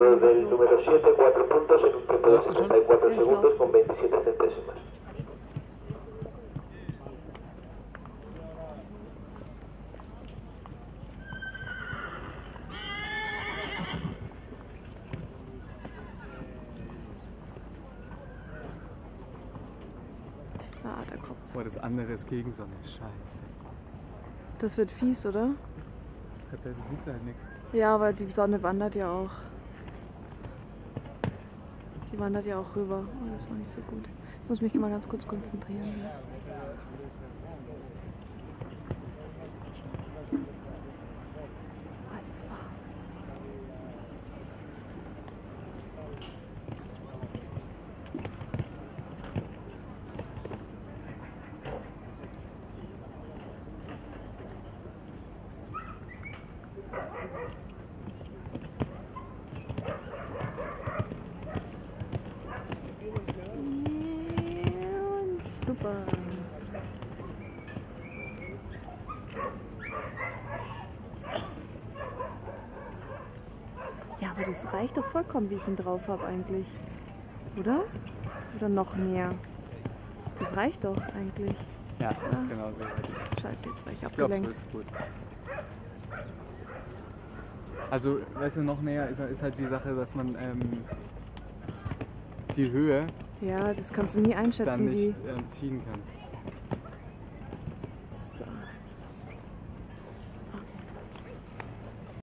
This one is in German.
del número 7, 4 puntos en un tiempo de 64 segundos con 27 centésimas. Ah, der Kopf. Boah, das andere ist Gegensonne. Scheiße. Das wird fies, oder? Das Brett, das sieht halt nichts. Ja, aber die Sonne wandert ja auch. Die wandert ja auch rüber. Oh, das war nicht so gut. Ich muss mich mal ganz kurz konzentrieren. Ah, es ist. Ja, Ja, aber das reicht doch vollkommen, wie ich ihn drauf habe eigentlich. Oder? Oder noch mehr? Das reicht doch eigentlich. Ja, ah. genau so. Scheiße, jetzt war ich, ich abgelenkt. Glaub, also, weißt du, noch näher ist, ist halt die Sache, dass man ähm, die Höhe. Ja, das kannst du nie einschätzen, dann nicht, wie. Äh, ziehen kann. So.